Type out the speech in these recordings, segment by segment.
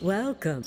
Welcome.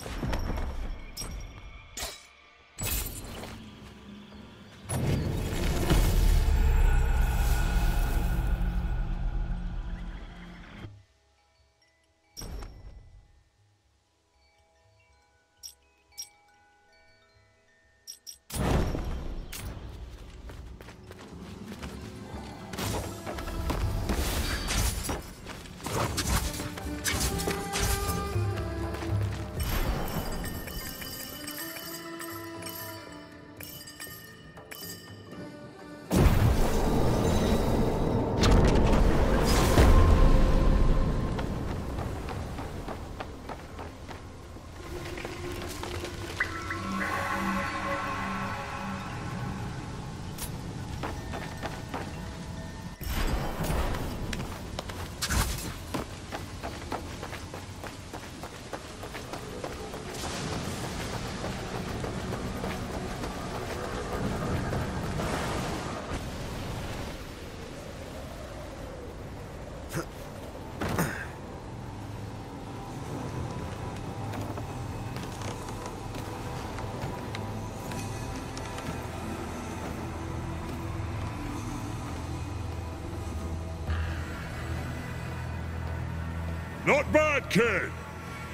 Not bad, kid.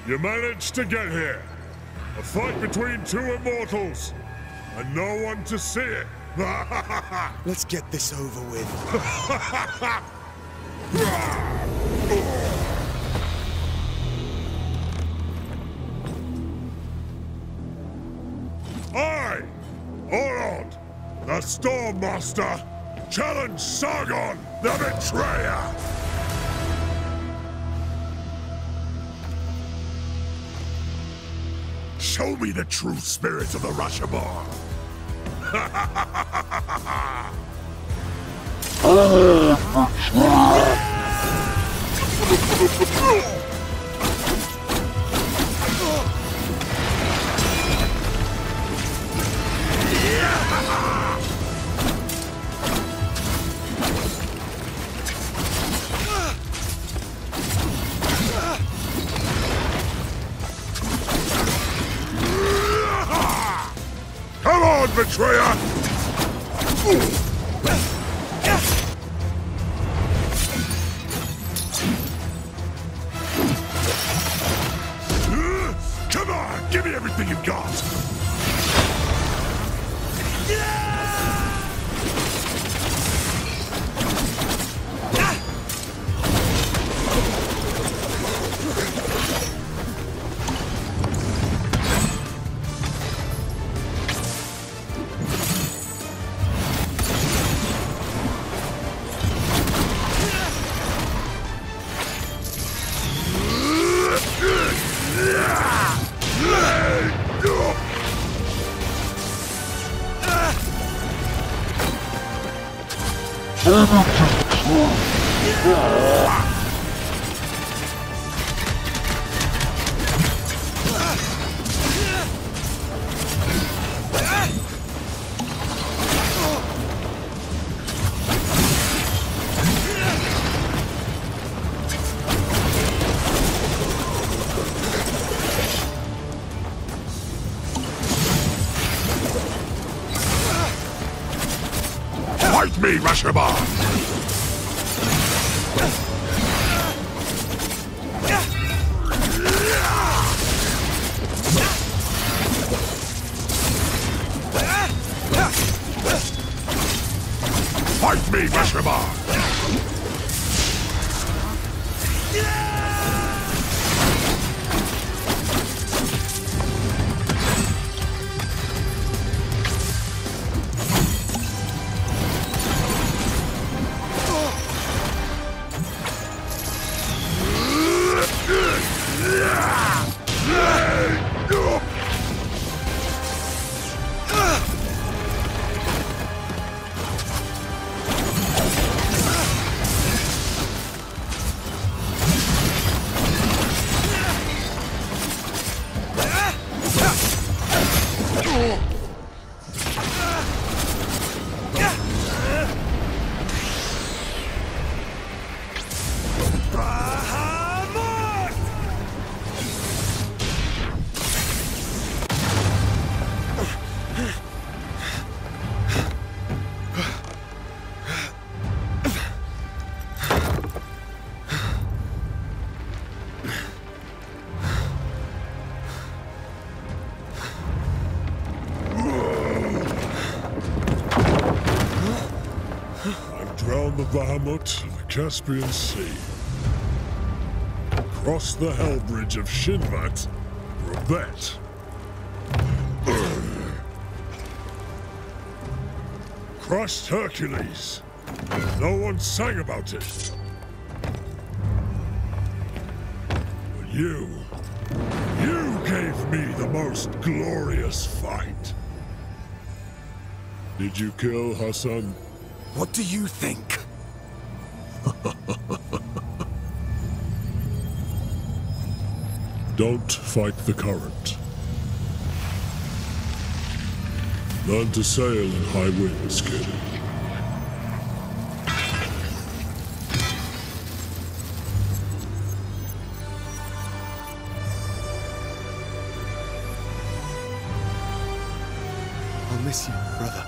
You managed to get here. A fight between two immortals. And no one to see it. Let's get this over with. I, Orod, the Storm Master, challenge Sargon, the Betrayer! Show me the true spirit of the Rashabar! Come uh, Fight me, Rashabar! Fight me, Rashabar! I've drowned the Bahamut in the Caspian Sea. Crossed the Hell Bridge of Chinvat for a bet. Crushed Hercules. No one sang about it. But you, you gave me the most glorious fight. Did you kill Hassan? What do you think? Don't fight the current. Learn to sail in high winds, kid. I'll miss you, brother.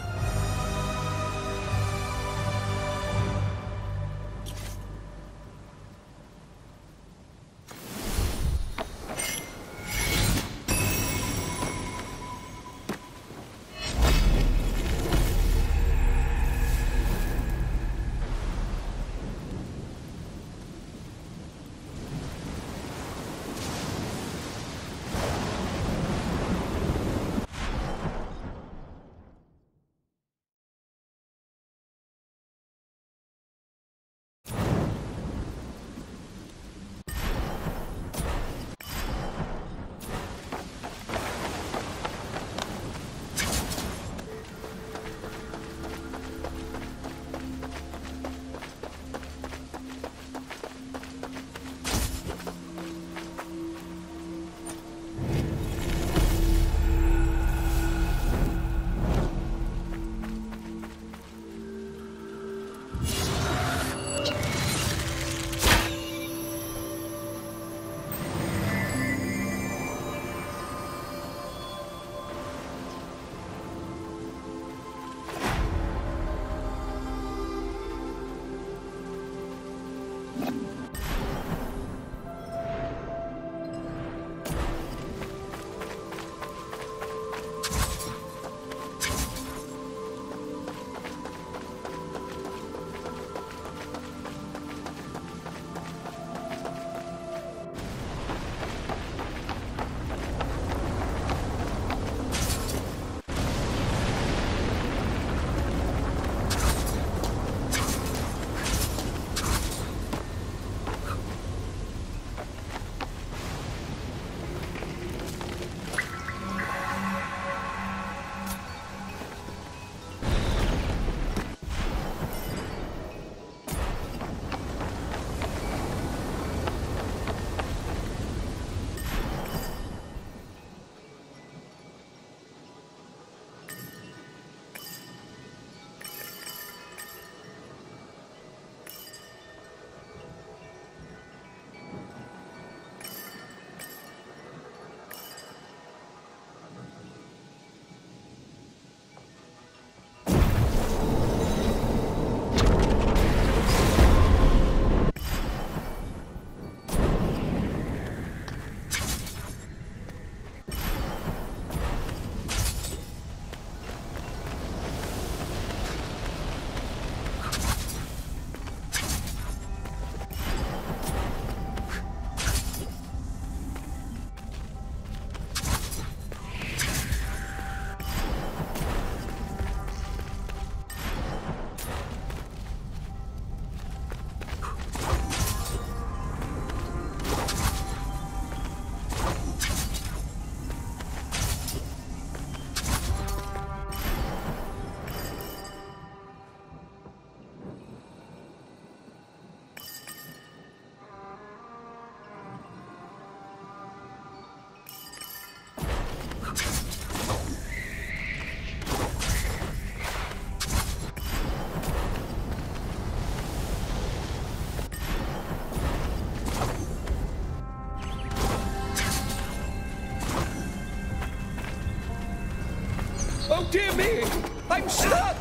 Dear me! I'm stuck!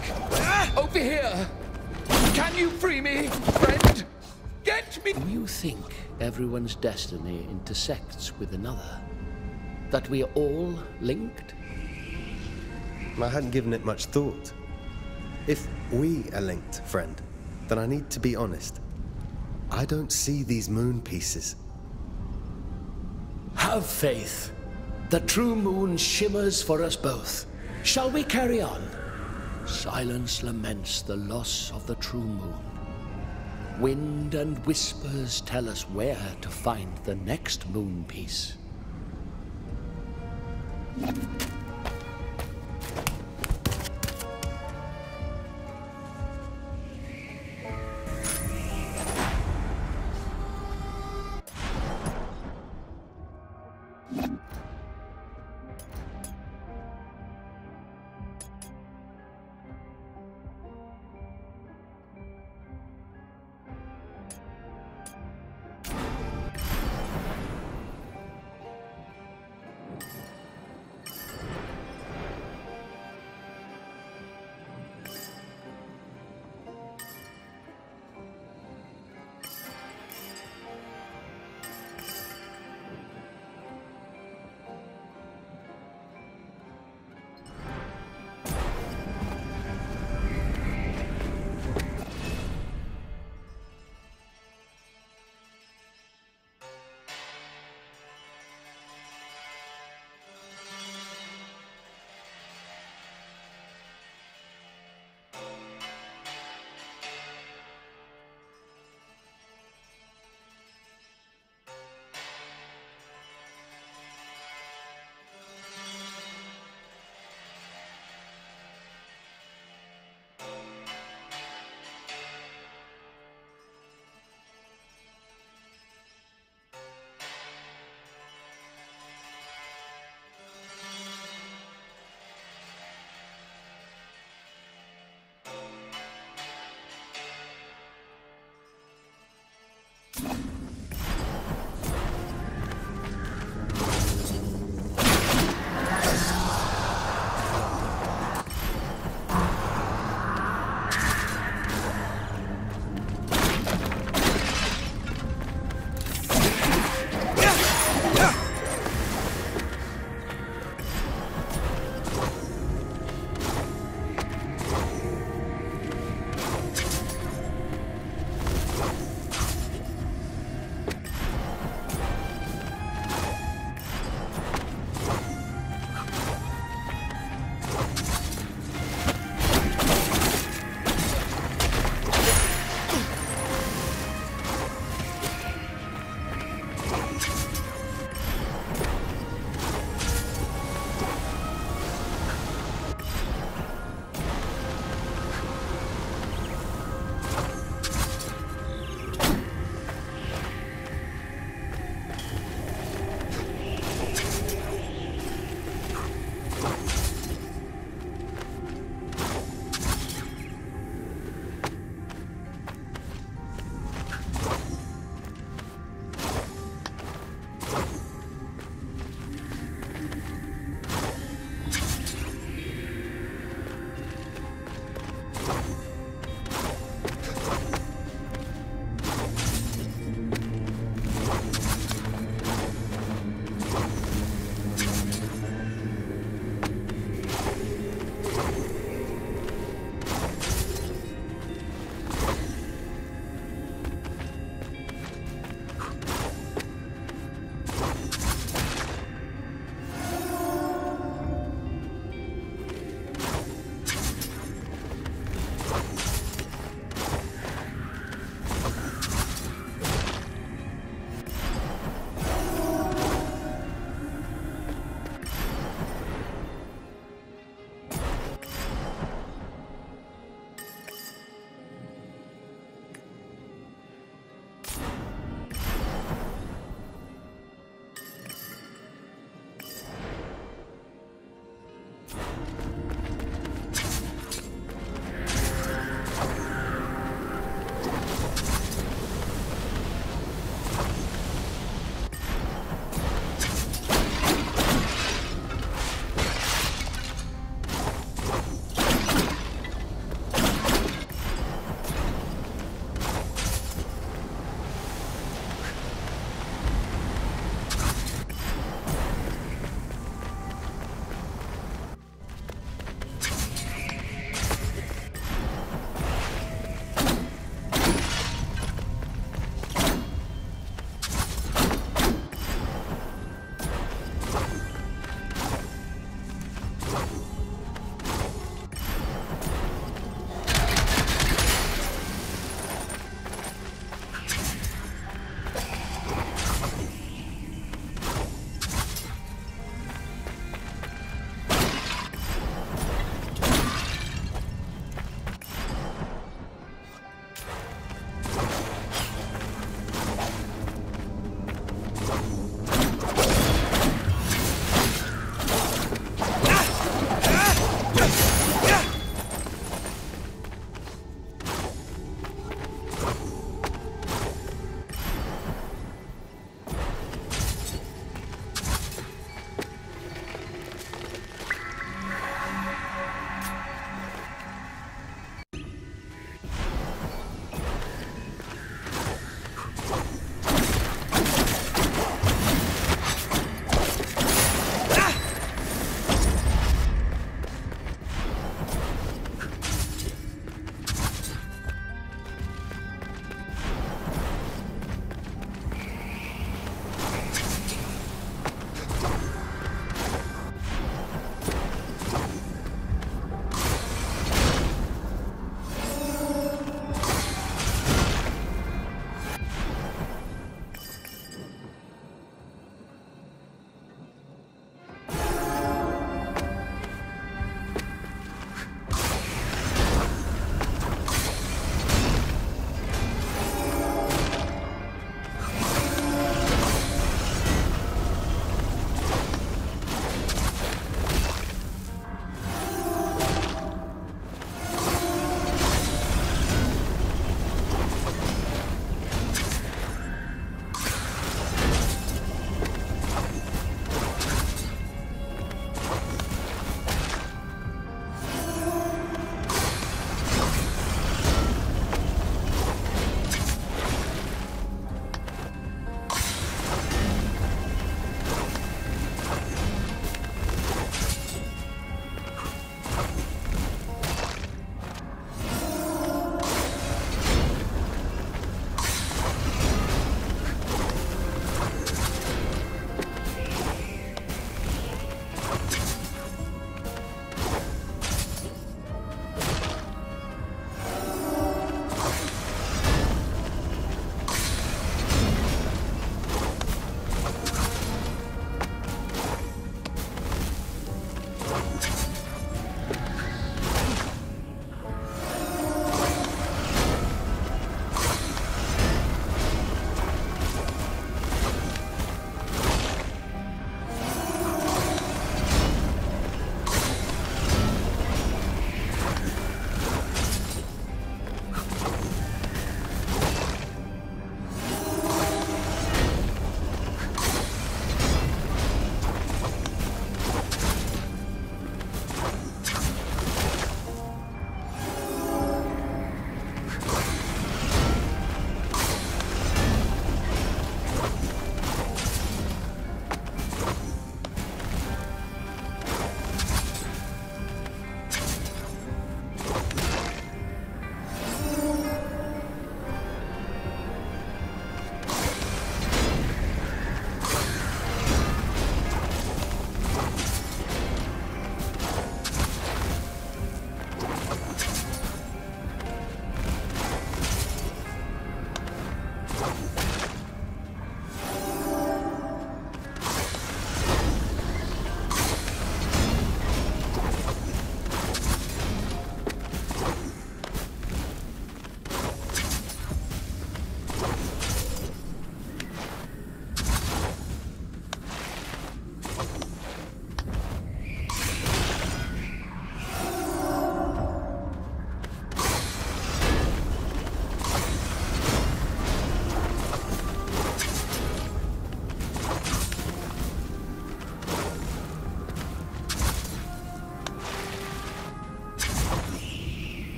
Over here! Can you free me, friend? Get me! Do you think everyone's destiny intersects with another? That we are all linked? I hadn't given it much thought. If we are linked, friend, then I need to be honest. I don't see these moon pieces. Have faith. The true moon shimmers for us both. Shall we carry on? Silence laments the loss of the true moon. Wind and whispers tell us where to find the next moon piece.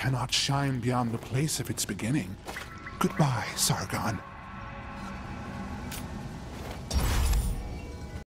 Cannot shine beyond the place of its beginning. Goodbye, Sargon.